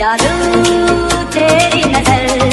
जादू तेरी नज़र।